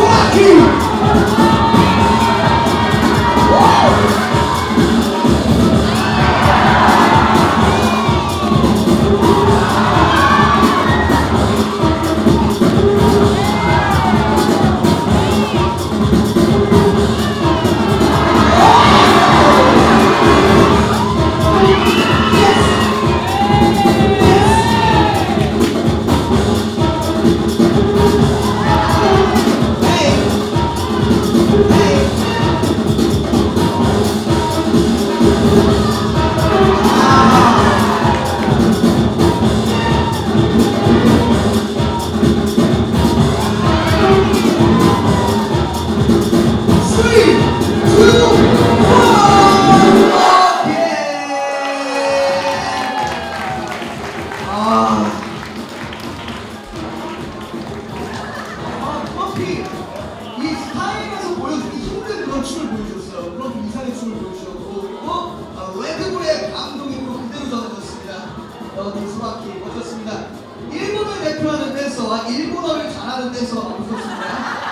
Fuck you! 아, 커피. 이 스타일에서 보여주기 힘든 그런 춤을 보여줬어요. 그런 이상의 춤을 보여주셨고, 어, 레드불의 감동으로 그대로 전해졌습니다. 여러분, 수박기 멋졌습니다. 일본을 대표하는 댄서와 일본어를 잘하는 댄서가 실제로